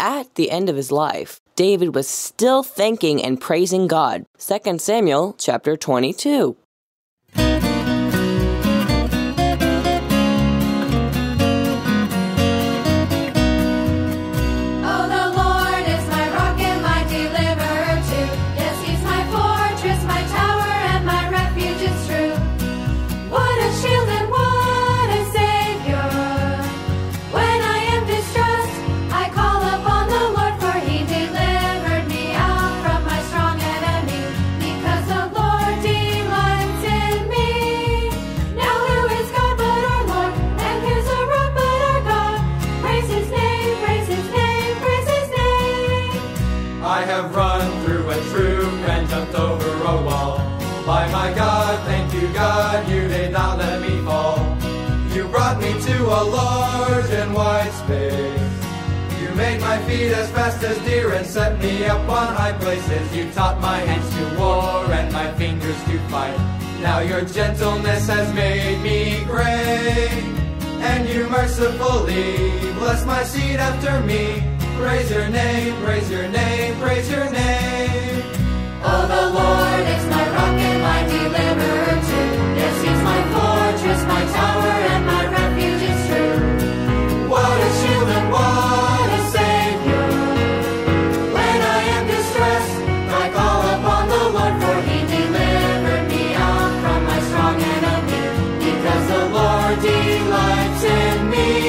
at the end of his life, David was still thanking and praising God. 2 Samuel chapter 22. A troop and jumped over a wall. By my God, thank you, God, you did not let me fall. You brought me to a large and wide space. You made my feet as fast as deer and set me up on high places. You taught my hands to war and my fingers to fight. Now your gentleness has made me great. And you mercifully bless my seed after me. Praise your name, praise your name, my